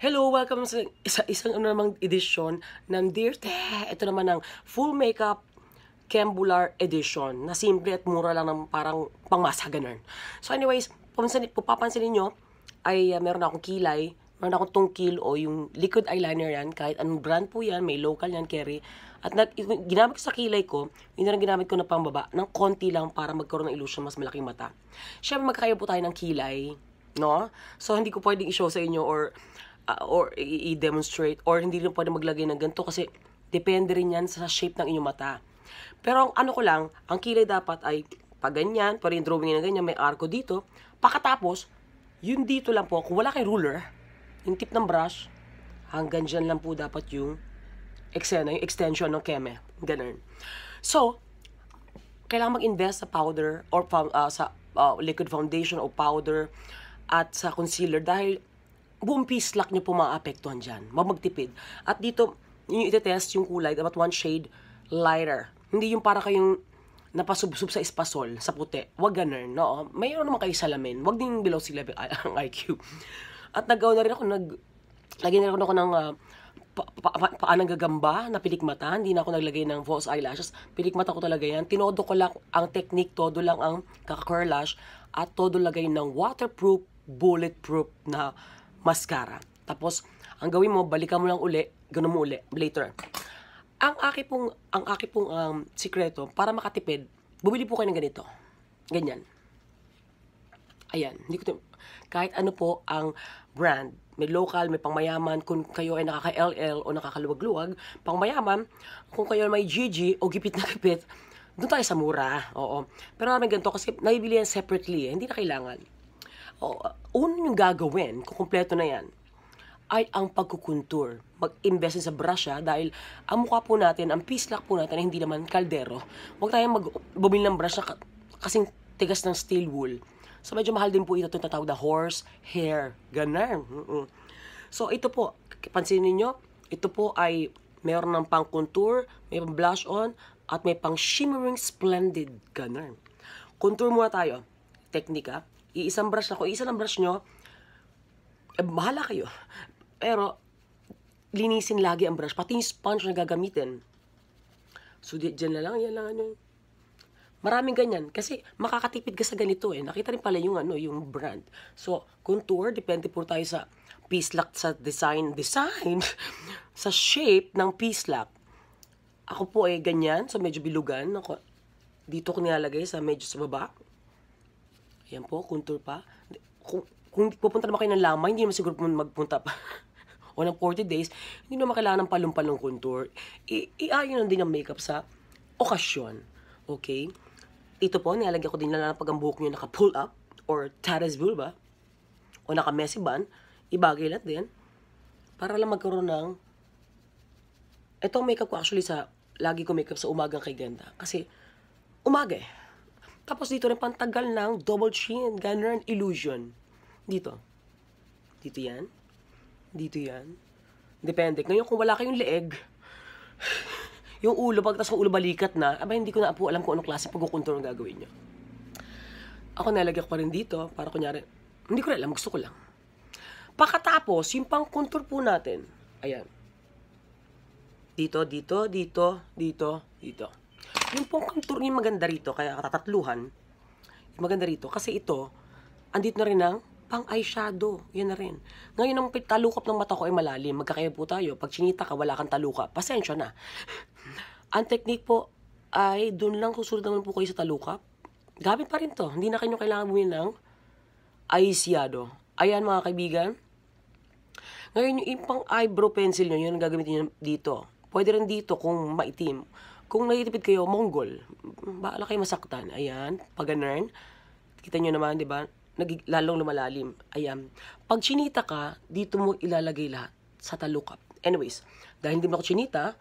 Hello, welcome sa isa, isang ano namang edisyon ng Dear Te. Ito naman ang full makeup Cambular edition na simple at mura lang ng parang pangmasa ganun. So anyways, papansin, papansin niyo ay uh, meron akong kilay, meron akong tungkil o yung liquid eyeliner yan, kahit anong brand po yan, may local yan, carry. At nag, ginamit ko sa kilay ko, yun na ginamit ko na pambaba, ng konti lang para magkaroon ng illusion mas malaking mata. Siyempre magkakaya po tayo ng kilay, no? So hindi ko pwedeng i-show sa inyo or uh, or i-demonstrate or hindi rin pwede maglagay ng ganito kasi depende rin yan sa shape ng inyong mata. Pero ang ano ko lang, ang kilay dapat ay pag ganyan, para yung drawing na ganyan, may arco dito. Pakatapos, yun dito lang po, kung wala kay ruler, yung tip ng brush, hanggang dyan lang po dapat yung eksena, yung extension ng keme. Ganun. So, kailangan mag-invest sa powder or uh, sa uh, liquid foundation o powder at sa concealer dahil buong pislak niyo po maapektuhan dyan. Mamagtipid. At dito, yung iti-test yung kulay, dapat one shade lighter. Hindi yung para kayong napasubsub sa espasol, sa puti. Wag ganun, no? Mayroon naman kayo salamin. Wag din below sea level ang IQ. At nagawa na rin ako, nag, lagyan na rin ako ng uh, pa, pa, pa, paanang gagamba na pilikmata. Hindi na ako naglagay ng false eyelashes. Pilikmata ko talaga yan. Tinodo ko lang ang technique, todo lang ang kaka-curl lash at todo lagay ng waterproof, bulletproof na mascara. Tapos, ang gawin mo, balikan mo lang uli, ganun mo uli, later. Ang aki pong, ang aki pong um, sikreto, para makatipid, bumili po kayo ng ganito. Ganyan. Ayan, hindi ko kahit ano po ang brand, may local, may pangmayaman, kung kayo ay nakaka-LL o nakakaluwag-luwag, pangmayaman, kung kayo may GG o gipit na gipit, doon tayo sa mura. Oo. Pero namin ganito kasi nabibili yan separately, eh. hindi na kailangan. O, uno yung gagawin, kung kumpleto na yan, ay ang pagkukuntur. Mag-invest sa brush ha, dahil ang mukha po natin, ang pislak po natin, hindi naman kaldero. Huwag tayong mag bumili ng brush na kasing tigas ng steel wool. So medyo mahal din po ito itong tatawag na horse hair. Ganun. So ito po, pansin niyo ito po ay meron ng pang contour, may pang blush on, at may pang shimmering splendid. Ganun. Contour muna tayo. Teknika. Iisang brush na ko. Iisa ng brush nyo, eh, bahala kayo. Pero, linisin lagi ang brush. Pati yung sponge na gagamitin. So, di, dyan na lang. Yan lang ano. Maraming ganyan. Kasi, makakatipid ka sa ganito eh. Nakita rin pala yung ano, yung brand. So, contour, depende po tayo sa pislak sa design. Design? sa shape ng pislak. Ako po eh, ganyan. So, medyo bilugan. Ako, dito ko nilalagay sa medyo sa baba. Ayan po, contour pa. Kung, kung pupunta naman kayo ng lama, hindi naman siguro magpunta pa. o ng 40 days, hindi naman kailangan ng palong-palong contour. I- iayon lang din ang makeup sa okasyon. Okay? Ito po, nilalagyan ko din na pag ang buhok nyo naka-pull up or taras vulva o naka-messy bun, ibagay lang din para lang magkaroon ng itong makeup ko actually sa lagi ko makeup sa umagang kay ganda kasi umaga eh. Tapos dito rin pantagal ng double chin, ganun illusion. Dito. Dito yan. Dito yan. Depende. Ngayon kung wala kayong leeg, yung ulo, pagtas ng ulo balikat na, aba hindi ko na po alam kung anong klase pagkukontour ang gagawin niya. Ako nalagyan ko pa rin dito, para kunyari, hindi ko na alam, gusto ko lang. Pakatapos, yung pang contour po natin, ayan. Dito, dito, dito, dito, dito. Yung pong contour yung maganda rito, kaya tatatluhan, yung maganda rito, kasi ito, andito na rin ang pang eyeshadow. Yan na rin. Ngayon, ang talukap ng mata ko ay malalim. Magkakaya po tayo. Pag chinita ka, wala kang talukap. Pasensya na. ang technique po ay doon lang susunod naman po kayo sa talukap. Gamit pa rin to. Hindi na kayo kailangan bumili ng eyeshadow. Ayan mga kaibigan. Ngayon, yung pang eyebrow pencil nyo, yun ang gagamitin nyo dito. Pwede rin dito kung maitim. Kung naitipid kayo, Mongol. Baala kayo masaktan. Ayan, pag ganun. Kita nyo naman, di ba? nag, lalong lumalalim. Ayan. Pag chinita ka, dito mo ilalagay lahat sa talukap. Anyways, dahil hindi mo ako chinita,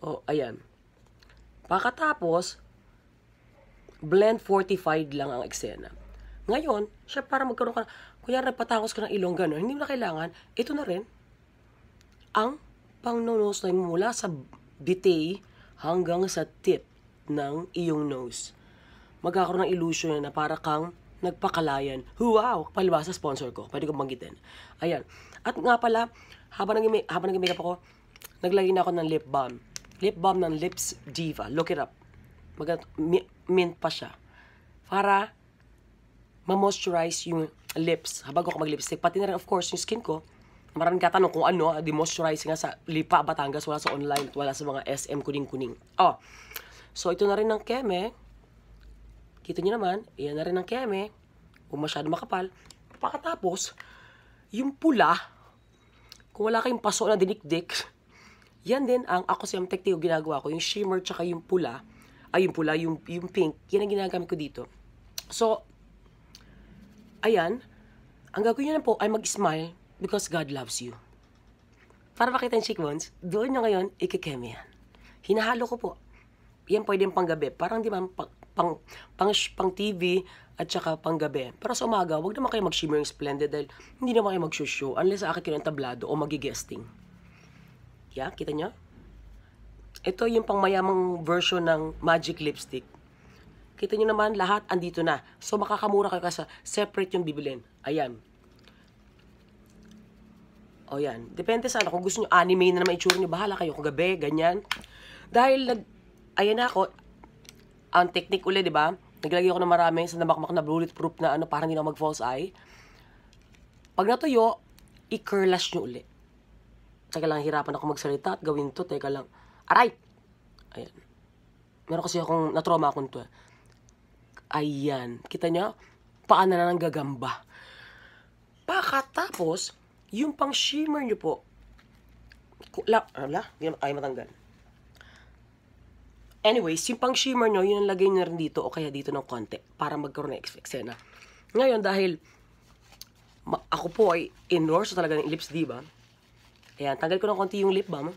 oh, ayan. Pagkatapos, blend fortified lang ang eksena. Ngayon, siya para magkaroon ka, kunyari nagpatangos ka ng ilong gano'n, hindi mo na kailangan, ito na rin, ang pang nose line mula sa bitay hanggang sa tip ng iyong nose. Magkakaroon ng illusion na para kang nagpakalayan. Wow! Palibasa sponsor ko. Pwede ko banggitin. Ayan. At nga pala, habang nag habang nag-makeup ako, naglagay na ako ng lip balm. Lip balm ng Lips Diva. Look it up. Mag mint pa siya. Para ma-moisturize yung lips habang ako mag-lipstick. Pati na rin, of course, yung skin ko. Maraming katanong kung ano, demoisturize nga sa Lipa, Batangas, wala sa online, wala sa mga SM kuning-kuning. Oh, so ito na rin ng Keme. Kita nyo naman, iyan na rin ng Keme. Kung masyado makapal. Pakatapos, yung pula, kung wala kayong paso na dinikdik, yan din ang ako sa Amtech yung ginagawa ko. Yung shimmer tsaka yung pula, ay yung pula, yung, yung pink, yan ang ginagamit ko dito. So, ayan, ang gagawin nyo na po ay mag-smile because God loves you. Para makita yung cheekbones, doon nyo ngayon, ikikeme yan. Hinahalo ko po. Yan pwedeng panggabi. Parang di ba, pang, pang, pang, pang TV at saka panggabi. Pero sa umaga, wag naman kayo mag-shimmer yung splendid dahil hindi naman kayo mag-show unless sa akin kayo ng tablado o magi-guesting. Yeah, kita nyo? Ito yung pangmayamang version ng magic lipstick. Kita nyo naman, lahat andito na. So, makakamura kayo kasi separate yung bibilin. Ayan. O yan. Depende sa ano. Kung gusto nyo anime na naman itsura nyo, bahala kayo. Kung gabi, ganyan. Dahil, nag, ayan ako. Ang technique ulit, di ba? Naglagay ako ng marami sa namakmak na bulletproof na ano, para hindi na mag-false eye. Pag natuyo, i-curlash nyo ulit. Teka lang, hirapan ako magsalita at gawin to. Teka lang. Aray! Ayan. Meron kasi akong natroma akong to. eh. Ayan. Kita niya? Paano na ng gagamba. Pakatapos, yung pang shimmer nyo po, la, ala, hindi naman tayo matanggal. Anyways, yung pang shimmer nyo, yun ang lagay nyo rin dito o kaya dito ng konti para magkaroon ng eksena. Ngayon, dahil ma- ako po ay endorse talaga ng lips, di ba? Ayan, tanggal ko ng konti yung lip balm.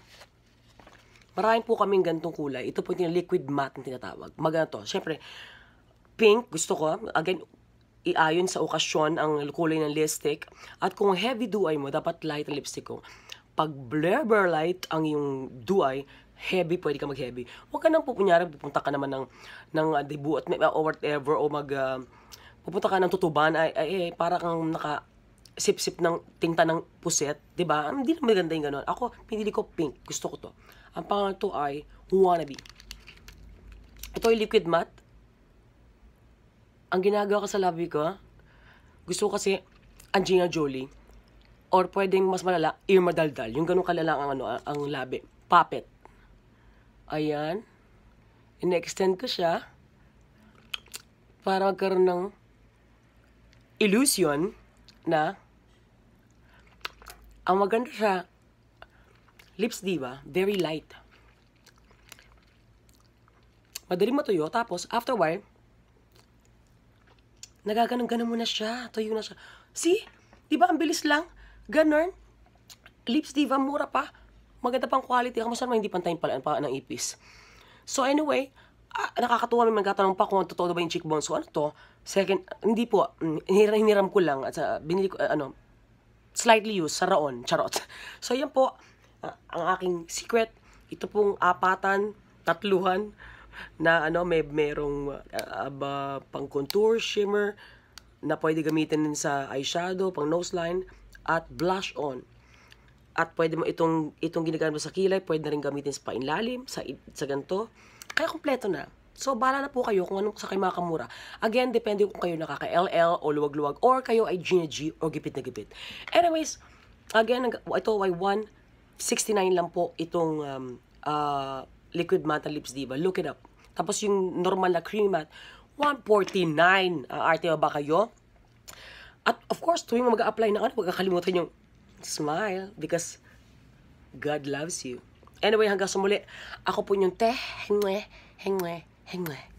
Maraming po kaming gantong kulay. Ito po yung liquid matte na tinatawag. Maganda to. Siyempre, pink, gusto ko. Again, iayon sa okasyon ang kulay ng lipstick. At kung heavy dew eye mo, dapat light ang lipstick ko. Pag blur light ang yung dew eye, heavy, pwede ka mag-heavy. Huwag ka nang pupunyari, pupunta ka naman ng, ng uh, debut at or whatever, o mag, uh, pupunta ka ng tutuban, ay, ay, ay para kang naka, sip-sip ng tinta ng puset, 'di ba? Hindi naman maganda yung ganun. Ako, pinili ko pink. Gusto ko to. Ang pangalan to ay Wannabe. Ito ay liquid matte. Ang ginagawa ko sa labi ko, gusto ko kasi Angelina Jolie or pwedeng mas malala, Irma Daldal. Yung ganun kalala ang, ano, ang labi. Puppet. Ayan. In-extend ko siya para magkaroon ng illusion na ang maganda sa lips diva, very light. Madaling matuyo, tapos after a while, nagaganong-ganon mo na siya, tuyo na siya. See? Di ba ang bilis lang? Ganon. Lips diva, mura pa. Maganda pang quality. Kamusta naman hindi pantayin pala pa ng ipis. So anyway, ah, nakakatuwa may magkatanong pa kung totoo ba yung cheekbones. So ano to? Second, hindi po. mm, Hiniram, hiniram ko lang. At sa, binili ko, ah, ano, slightly used sa raon. Charot. So yan po, ah, ang aking secret. Ito pong apatan, tatluhan, na ano, may merong uh, ba, pang contour, shimmer, na pwede gamitin din sa eyeshadow, pang nose line, at blush on. At pwede mo itong, itong ginagamit sa kilay, pwede na rin gamitin sa painlalim, sa, sa ganito. Kaya kompleto na. So, bahala na po kayo kung anong sa kayo makamura. Again, depende kung kayo nakaka-LL o luwag-luwag or kayo ay Gina G o gipit na gipit. Anyways, again, ito ay 169 lang po itong um, uh, liquid matte lips diva. Look it up. Tapos yung normal na cream matte, 149. Uh, arte ba kayo? At of course, tuwing mo mag-apply ng ano, huwag yung smile because God loves you. Anyway, hanggang sa muli, ako po yung te, hengwe, hengwe, hengwe.